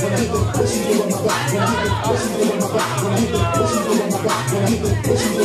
What you do in my back? What you do in my back? What you the in my back? What you do in my back?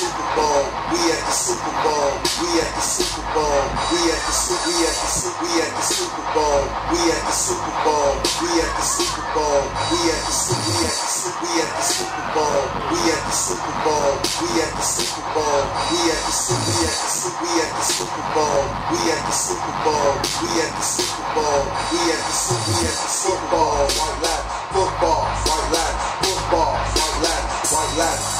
Super Bowl. We at the Super Bowl. We at the Super Bowl. We at the Super. We at the Super. We at the Super Bowl. We at the Super Bowl. We at the Super Bowl. We at the Super. We at the Super. We at the Super Bowl. We at the Super Bowl. We at the Super Bowl. We at the Super. We at the Super. We at the Super Bowl. We at the Super Bowl. We at the Super Bowl. We at the Super. We at the Super Bowl. White lap. Football. White lap. Football. White lap. White lap.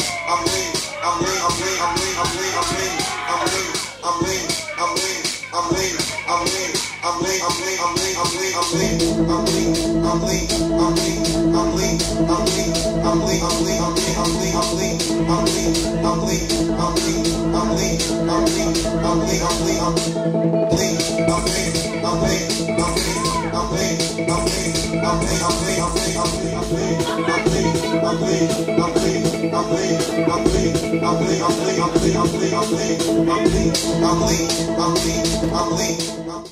I'm lean. I'm lean.